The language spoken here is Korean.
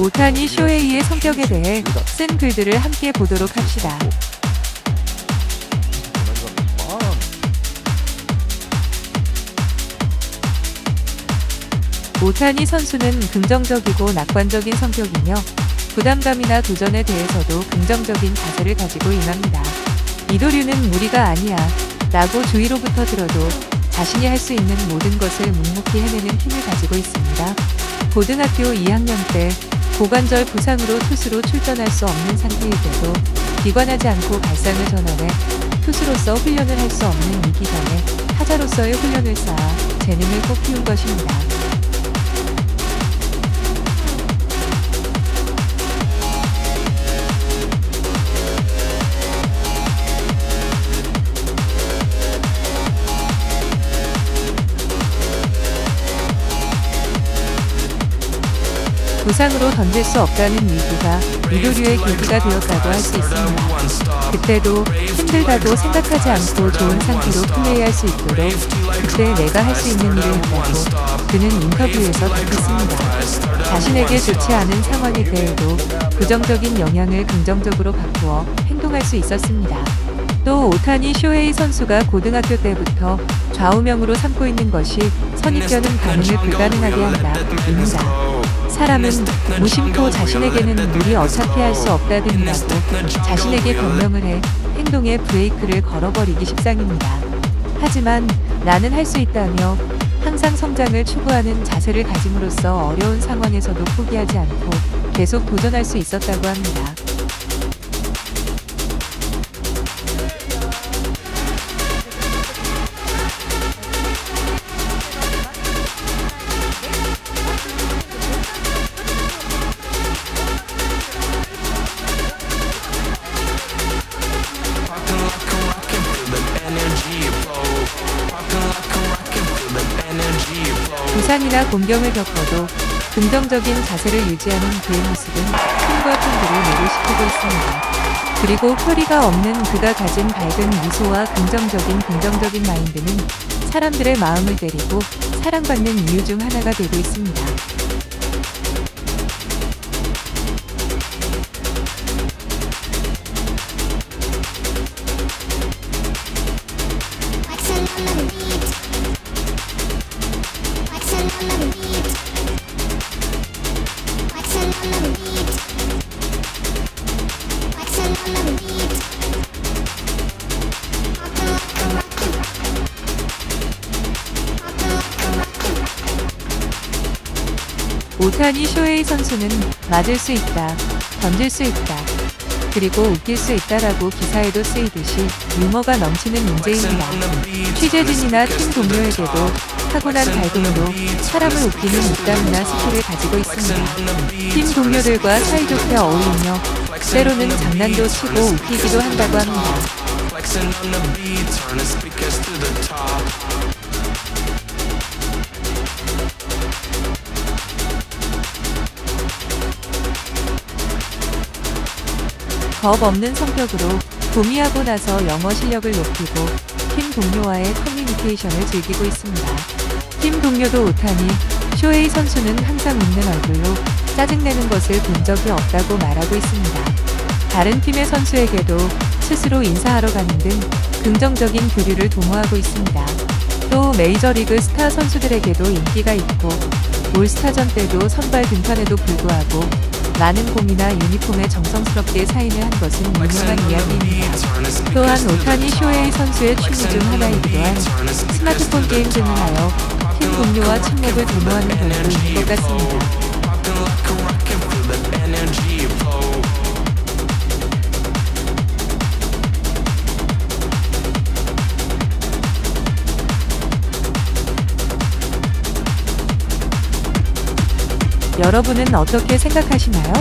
오타니 쇼헤이의 성격에 대해 쓴 글들을 함께 보도록 합시다. 오타니 선수는 긍정적이고 낙관적인 성격이며 부담감이나 도전에 대해서도 긍정적인 자세를 가지고 임합니다. 이도류는 무리가 아니야 라고 주위로부터 들어도 자신이 할 수 있는 모든 것을 묵묵히 해내는 힘을 가지고 있습니다. 고등학교 2학년 때 고관절 부상으로 투수로 출전할 수 없는 상태일 때도 비관하지 않고 발상을 전환해 투수로서 훈련을 할 수 없는 이 기간에 타자로서의 훈련을 쌓아 재능을 꼭 키운 것입니다. 부상으로 던질 수 없다는 위기가 이도류의 계기가 되었다고 할 수 있습니다. 그때도 힘들다고 생각하지 않고 좋은 상태로 플레이할 수 있도록 그때 내가 할 수 있는 일을 했다고 그는 인터뷰에서 답했습니다. 자신에게 좋지 않은 상황일 때에도 부정적인 영향을 긍정적으로 바꾸어 행동할 수 있었습니다. 또 오타니 쇼헤이 선수가 고등학교 때부터 좌우명으로 삼고 있는 것이 선입견은 반응을 불가능하게 한다. 입니다. 사람은 무심코 자신에게는 물이 어차피 할 수 없다든이라고 자신에게 변명을 해 행동에 브레이크를 걸어버리기 십상입니다. 하지만 나는 할 수 있다며 항상 성장을 추구하는 자세를 가짐으로써 어려운 상황에서도 포기하지 않고 계속 도전할 수 있었다고 합니다. 부상이나 공경을 겪어도 긍정적인 자세를 유지하는 그의 모습은 힘과 통기를 매료시키고 있습니다. 그리고 표리가 없는 그가 가진 밝은 미소와 긍정적인 긍정적인 마인드는 사람들의 마음을 때리고 사랑받는 이유 중 하나가 되고 있습니다. 오타니 쇼헤이 선수는 맞을 수 있다, 던질 수 있다, 그리고 웃길 수 있다라고 기사에도 쓰이듯이 유머가 넘치는 존재입니다. 취재진이나 팀 동료에게도 타고난 발동으로 사람을 웃기는 입담이나 스킬을 가지고 있습니다. 팀 동료들과 사이좋게 어울리며 때로는 장난도 치고 웃기기도 한다고 합니다. 겁 없는 성격으로 도미하고 나서 영어 실력을 높이고 팀 동료와의 커뮤니케이션을 즐기고 있습니다. 팀 동료도 오타니 쇼헤이 선수는 항상 웃는 얼굴로 짜증내는 것을 본 적이 없다고 말하고 있습니다. 다른 팀의 선수에게도 스스로 인사하러 가는 등 긍정적인 교류를 도모하고 있습니다. 또 메이저리그 스타 선수들에게도 인기가 있고 올스타전 때도 선발 등판에도 불구하고 많은 공이나 유니폼에 정성스럽게 사인을 한 것은 유명한 이야기입니다. 또한 오타니 쇼헤이 선수의 취미 중 하나이기도 한 스마트폰 게임 등을 하여 팀 동료와 친목을 도모하는 있을 것 같습니다. 여러분은 어떻게 생각하시나요?